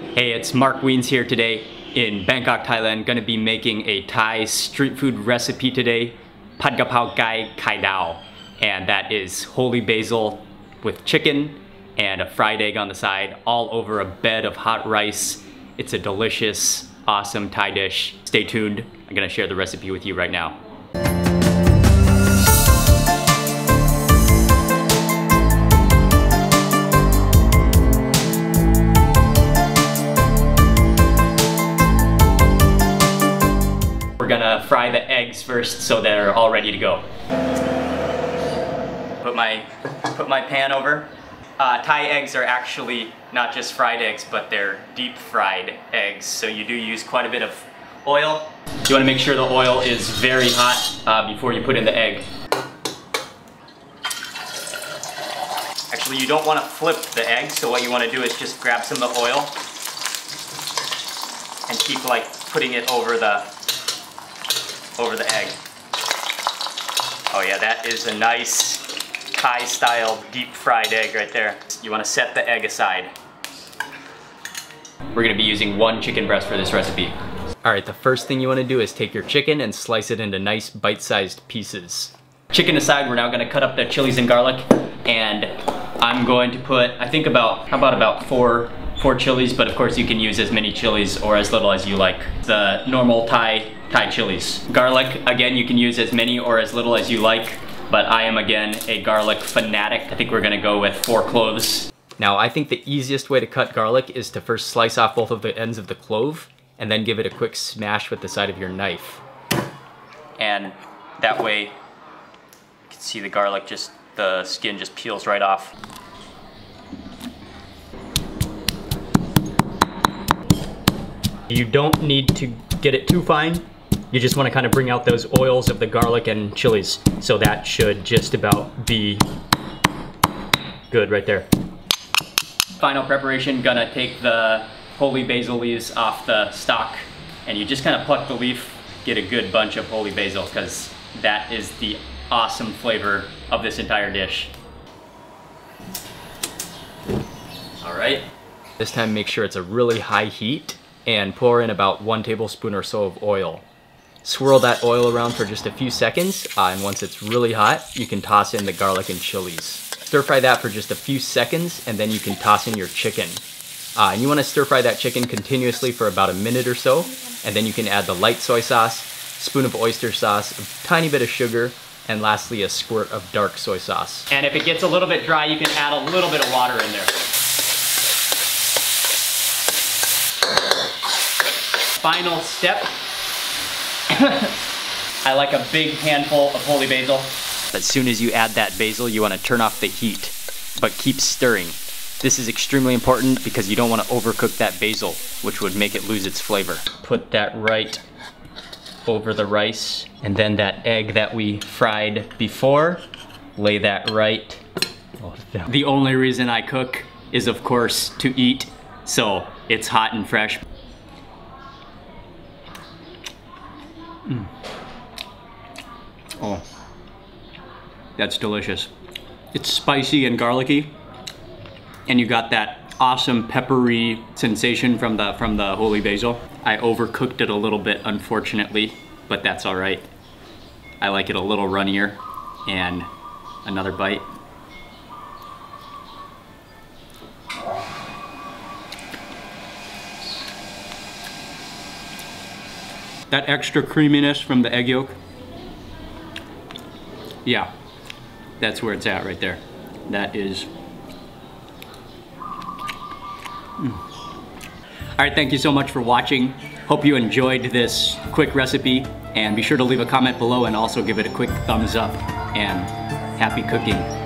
Hey, it's Mark Wiens here today in Bangkok, Thailand. Gonna be making a Thai street food recipe today, Pad Kapao Gai Kai Dao. And that is holy basil with chicken and a fried egg on the side, all over a bed of hot rice. It's a delicious, awesome Thai dish. Stay tuned, I'm gonna share the recipe with you right now. Fry the eggs first so they're all ready to go. Put my, put my pan over. Uh, Thai eggs are actually not just fried eggs, but they're deep fried eggs. So you do use quite a bit of oil. You wanna make sure the oil is very hot uh, before you put in the egg. Actually, you don't wanna flip the egg, so what you wanna do is just grab some of the oil and keep like putting it over the over the egg. Oh yeah, that is a nice Thai style deep fried egg right there. You wanna set the egg aside. We're gonna be using one chicken breast for this recipe. All right, the first thing you wanna do is take your chicken and slice it into nice bite-sized pieces. Chicken aside, we're now gonna cut up the chilies and garlic and I'm going to put, I think about, how about about four four chilies, but of course you can use as many chilies or as little as you like. The normal Thai Thai chilies. Garlic, again, you can use as many or as little as you like, but I am again a garlic fanatic. I think we're gonna go with four cloves. Now, I think the easiest way to cut garlic is to first slice off both of the ends of the clove and then give it a quick smash with the side of your knife. And that way, you can see the garlic just, the skin just peels right off. You don't need to get it too fine. You just want to kind of bring out those oils of the garlic and chilies. So that should just about be good right there. Final preparation, gonna take the holy basil leaves off the stalk and you just kind of pluck the leaf, get a good bunch of holy basil because that is the awesome flavor of this entire dish. All right. This time make sure it's a really high heat and pour in about one tablespoon or so of oil. Swirl that oil around for just a few seconds, uh, and once it's really hot, you can toss in the garlic and chilies. Stir fry that for just a few seconds, and then you can toss in your chicken. Uh, and you want to stir fry that chicken continuously for about a minute or so, and then you can add the light soy sauce, spoon of oyster sauce, a tiny bit of sugar, and lastly a squirt of dark soy sauce. And if it gets a little bit dry, you can add a little bit of water in there. Final step. I like a big handful of holy basil. As soon as you add that basil, you want to turn off the heat, but keep stirring. This is extremely important because you don't want to overcook that basil, which would make it lose its flavor. Put that right over the rice, and then that egg that we fried before, lay that right. Oh, the only reason I cook is of course to eat, so it's hot and fresh. Mm. Oh, that's delicious. It's spicy and garlicky, and you got that awesome peppery sensation from the from the holy basil. I overcooked it a little bit, unfortunately, but that's all right. I like it a little runnier, and another bite. That extra creaminess from the egg yolk, yeah, that's where it's at right there. That is, mm. All right, thank you so much for watching. Hope you enjoyed this quick recipe and be sure to leave a comment below and also give it a quick thumbs up and happy cooking.